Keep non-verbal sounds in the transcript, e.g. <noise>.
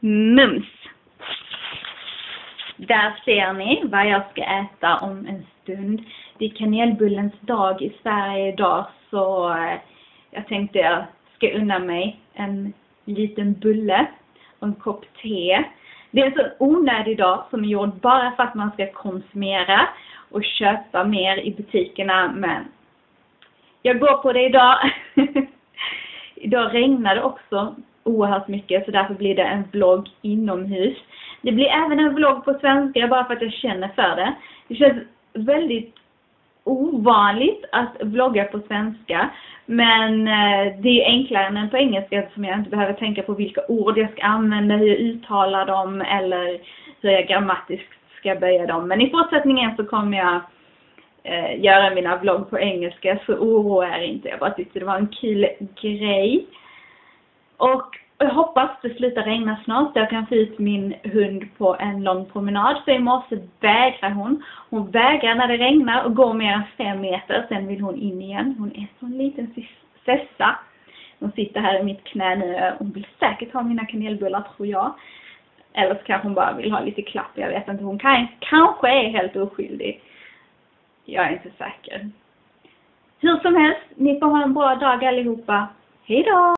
Mums! Där ser ni vad jag ska äta om en stund. Det är kanelbullens dag i Sverige idag så eh, jag tänkte jag ska unna mig en liten bulle och en kopp te. Det är en så onödig dag som är gjord bara för att man ska konsumera och köpa mer i butikerna men jag går på det idag. <laughs> idag regnar det också oerhört mycket så därför blir det en vlogg inomhus. Det blir även en vlogg på svenska bara för att jag känner för det. Det känns väldigt ovanligt att vlogga på svenska. Men eh, det är enklare än på engelska eftersom jag inte behöver tänka på vilka ord jag ska använda, hur jag uttalar dem eller hur jag grammatiskt ska böja dem. Men i fortsättningen så kommer jag eh, göra mina vlogg på engelska så oroa er inte. Jag bara tyckte det var en kul grej. Och jag hoppas det slutar regna snart så jag kan få ut min hund på en lång promenad. För i morse vägrar hon. Hon vägrar när det regnar och går mer än fem meter. Sen vill hon in igen. Hon är så en liten sessa. Hon sitter här i mitt knä nu. Hon vill säkert ha mina kanelbullar tror jag. Eller så kanske hon bara vill ha lite klapp. Jag vet inte. Hon kan, kanske är helt oskyldig. Jag är inte säker. Hur som helst, ni får ha en bra dag allihopa. Hejdå!